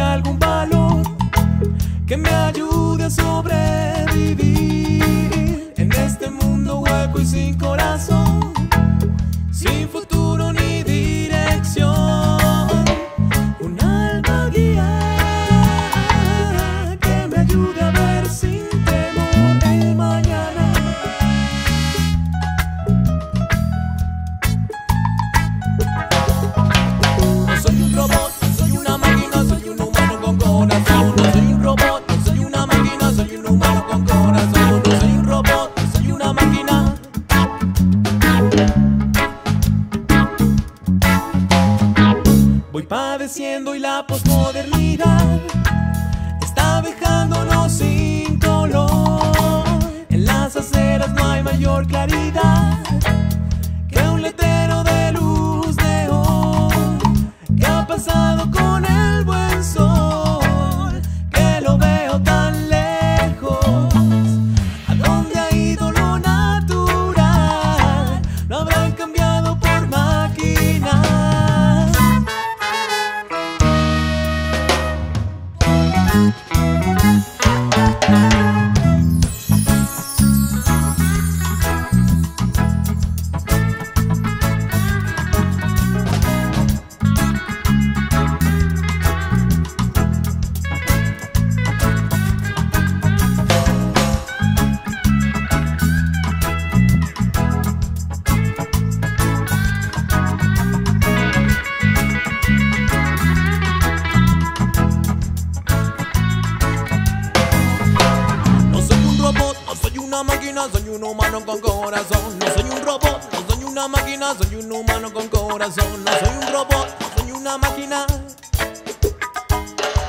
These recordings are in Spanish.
algún valor que me ayude a sobrevivir en este mundo hueco y sin corazón, sin futuro ni dirección. Un alma guía que me ayude a ver Voy padeciendo y la posmodernidad está dejándonos sin color. En las aceras no hay mayor claridad que un letrero de luz neón. ¿Qué ha pasado con No máquina, soy un humano con corazón. No soy un robot, no soy una máquina, soy un humano con corazón. No soy un robot, no soy una máquina.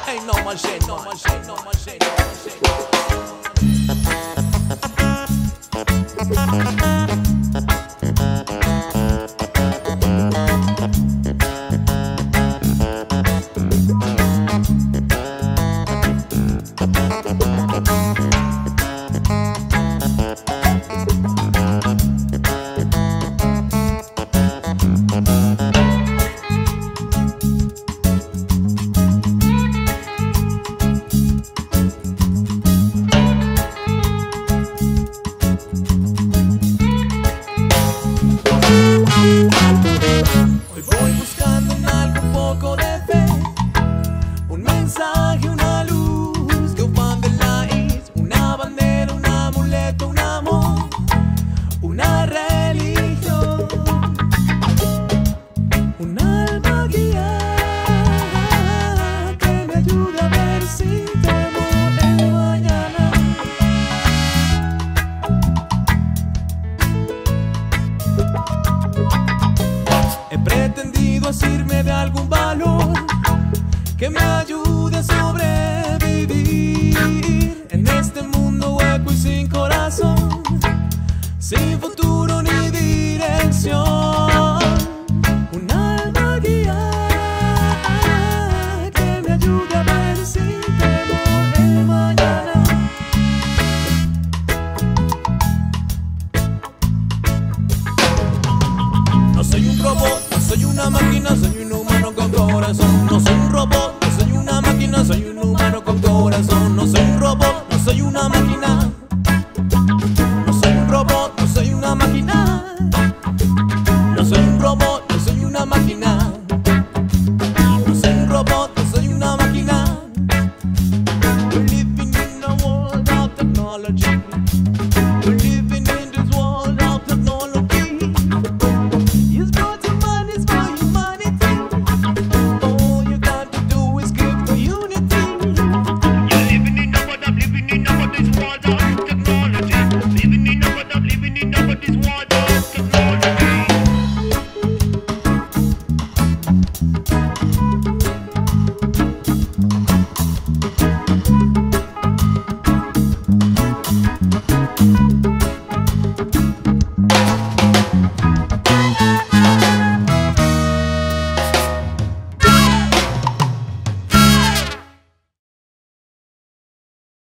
Ain't no machine, no machine, no machine. mensaje, una luz que ofan de laís, una bandera, un amuleto, un amor, una religión, un alma guía que me ayuda a ver si temo el mañana. He pretendido asirme de algún valor que me ayude a sobrevivir en este mundo hueco y sin corazón, sin futuro ni dirección. Un alma guía que me ayude a ver sin temor el mañana. No soy un robot, no soy una máquina, soy un humano con corazón. No soy apology